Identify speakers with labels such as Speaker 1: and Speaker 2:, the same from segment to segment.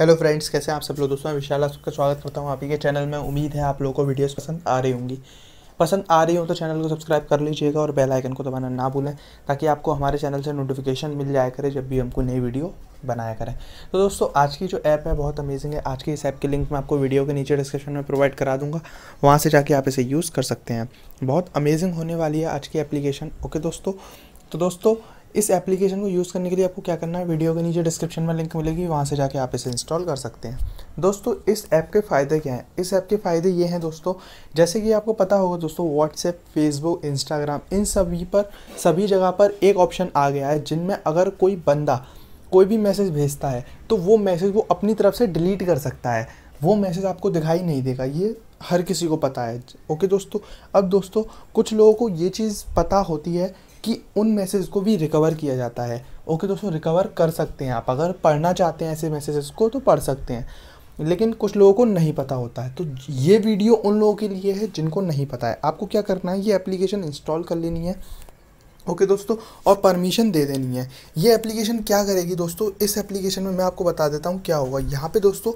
Speaker 1: Hello friends कैसे हैं आप सब लोग? दोस्तों, मैं विशाल आपका स्वागत करता हूँ आप ही के चैनल में। उम्मीद है आप लोगों को वीडियोस पसंद आ रही होंगी। पसंद आ रही हो तो चैनल को सब्सक्राइब कर लीजिएगा और बेल आइकन को दबाना ना भूलें, ताकि आपको हमारे चैनल से नोटिफिकेशन मिल जाया करे जब भी हमको नई वीडियो बनाया करें। तो दोस्तों, आज की जो ऐप है बहुत अमेजिंग है। आज की इस ऐप की लिंक मैं आपको वीडियो के नीचे डिस्क्रिप्शन में प्रोवाइड करा दूँगा। वहाँ से जाके आप इसे यूज़ कर सकते हैं। बहुत अमेजिंग होने वाली है आज की एप्लीकेशन ओके दोस्तों? तो दोस्तों इस एप्लीकेशन को यूज़ करने के लिए आपको क्या करना है? वीडियो के नीचे डिस्क्रिप्शन में लिंक मिलेगी, वहाँ से जाके आप इसे इंस्टॉल कर सकते हैं। दोस्तों, इस ऐप के फ़ायदे क्या हैं? इस ऐप के फ़ायदे ये हैं दोस्तों, जैसे कि आपको पता होगा दोस्तों व्हाट्सएप फेसबुक इंस्टाग्राम इन सभी पर, सभी जगह पर एक ऑप्शन आ गया है, जिनमें अगर कोई बंदा कोई भी मैसेज भेजता है तो वो मैसेज वो अपनी तरफ़ से डिलीट कर सकता है। वो मैसेज आपको दिखाई नहीं देगा, ये हर किसी को पता है। ओके दोस्तों, अब दोस्तों, कुछ लोगों को ये चीज़ पता होती है कि उन मैसेज को भी रिकवर किया जाता है। ओके दोस्तों रिकवर कर सकते हैं आप। अगर पढ़ना चाहते हैं ऐसे मैसेजेस को तो पढ़ सकते हैं। लेकिन कुछ लोगों को नहीं पता होता है। तो ये वीडियो उन लोगों के लिए है जिनको नहीं पता है। आपको क्या करना है? ये एप्लीकेशन इंस्टॉल कर लेनी है। ओके okay, दोस्तों और परमिशन दे देनी है। ये एप्लीकेशन क्या करेगी दोस्तों? इस एप्लीकेशन में मैं आपको बता देता हूँ क्या होगा। यहाँ पे दोस्तों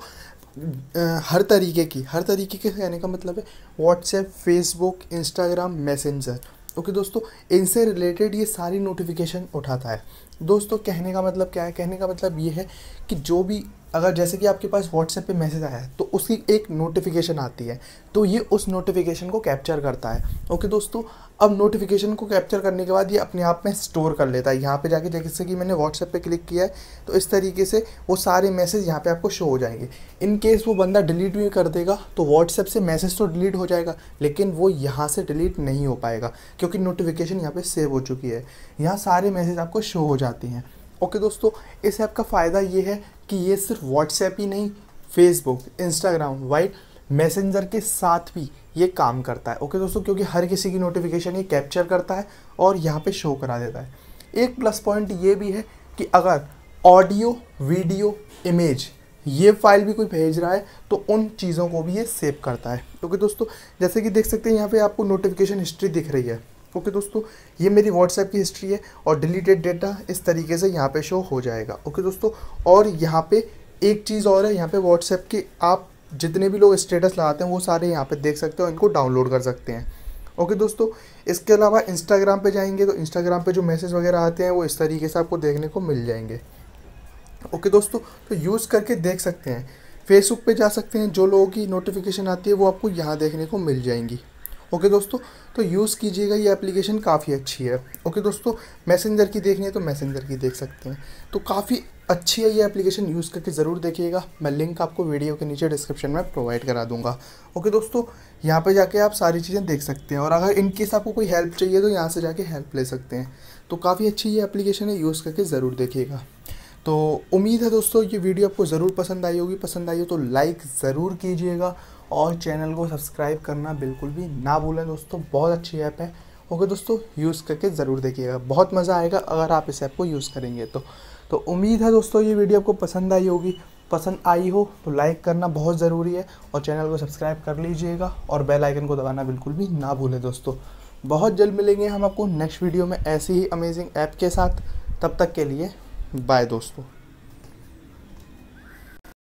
Speaker 1: हर तरीके की हर तरीके के कहने का मतलब है WhatsApp Facebook Instagram Messenger okay दोस्तों, इनसे रिलेटेड ये सारी नोटिफिकेशन उठाता है। दोस्तों, कहने का मतलब क्या है? कहने का मतलब ये है कि जो भी अगर जैसे कि आपके पास व्हाट्सएप पे मैसेज आया है तो उसकी एक नोटिफिकेशन आती है तो ये उस नोटिफिकेशन को कैप्चर करता है। ओके दोस्तों अब नोटिफिकेशन को कैप्चर करने के बाद ये अपने आप में स्टोर कर लेता है। यहाँ पे जाके जैसे कि मैंने व्हाट्सएप पे क्लिक किया है तो इस तरीके से वो सारे मैसेज यहाँ पे आपको शो हो जाएँगे। इन केस वो बंदा डिलीट भी कर देगा तो व्हाट्सएप से मैसेज तो डिलीट हो जाएगा लेकिन वो यहाँ से डिलीट नहीं हो पाएगा क्योंकि नोटिफिकेशन यहाँ पर सेव हो चुकी है। यहाँ सारे मैसेज आपको शो हो जाती हैं। ओके okay, दोस्तों इस ऐप का फ़ायदा ये है कि ये सिर्फ़ व्हाट्सएप ही नहीं फेसबुक इंस्टाग्राम वाइट मैसेंजर के साथ भी ये काम करता है। ओके दोस्तों, क्योंकि हर किसी की नोटिफिकेशन ये कैप्चर करता है और यहाँ पे शो करा देता है। एक प्लस पॉइंट ये भी है कि अगर ऑडियो वीडियो इमेज ये फ़ाइल भी कोई भेज रहा है तो उन चीज़ों को भी ये सेव करता है। ओके दोस्तों, जैसे कि देख सकते हैं, यहाँ पे आपको नोटिफिकेशन हिस्ट्री दिख रही है। ओके दोस्तों, ये मेरी व्हाट्सएप की हिस्ट्री है और डिलीटेड डेटा इस तरीके से यहाँ पे शो हो जाएगा। ओके दोस्तों, और यहाँ पे एक चीज़ और है, यहाँ पे व्हाट्सएप के आप जितने भी लोग स्टेटस लगाते हैं, वो सारे यहाँ पे देख सकते हो इनको डाउनलोड कर सकते हैं। ओके दोस्तों, इसके अलावा इंस्टाग्राम पे जाएँगे तो इंस्टाग्राम पे जो मैसेज वगैरह आते हैं, वो इस तरीके से आपको देखने को मिल जाएँगे। ओके दोस्तों तो यूज़ करके देख सकते हैं। फेसबुक पे जा सकते हैं, जो लोगों की नोटिफिकेशन आती है, वो आपको यहाँ देखने को मिल जाएँगी। ओके दोस्तों तो यूज़ कीजिएगा, ये एप्लीकेशन काफ़ी अच्छी है। ओके दोस्तों मैसेंजर की देखनी है तो मैसेंजर की देख सकते हैं। तो काफ़ी अच्छी है ये एप्लीकेशन यूज़ करके ज़रूर देखिएगा। मैं लिंक आपको वीडियो के नीचे डिस्क्रिप्शन में प्रोवाइड करा दूँगा। ओके दोस्तों, यहाँ पे जाके आप सारी चीज़ें देख सकते हैं और अगर इन केस आपको कोई हेल्प चाहिए तो यहाँ से जाके हेल्प ले सकते हैं। तो काफ़ी अच्छी ये एप्लीकेशन है यूज़ करके ज़रूर देखिएगा। तो उम्मीद है दोस्तों, ये वीडियो आपको ज़रूर पसंद आई होगी। पसंद आई हो तो लाइक ज़रूर कीजिएगा और चैनल को सब्सक्राइब करना बिल्कुल भी ना भूलें दोस्तों, बहुत अच्छी ऐप है। ओके दोस्तों, यूज़ करके ज़रूर देखिएगा। बहुत मज़ा आएगा अगर आप इस ऐप को यूज़ करेंगे तो। तो उम्मीद है दोस्तों, ये वीडियो आपको पसंद आई होगी। पसंद आई हो तो लाइक करना बहुत ज़रूरी है और चैनल को सब्सक्राइब कर लीजिएगा और बेल आइकन को दबाना बिल्कुल भी ना भूलें दोस्तों। बहुत जल्द मिलेंगे हम आपको नेक्स्ट वीडियो में ऐसी ही अमेजिंग ऐप के साथ। तब तक के लिए बाय दोस्तों।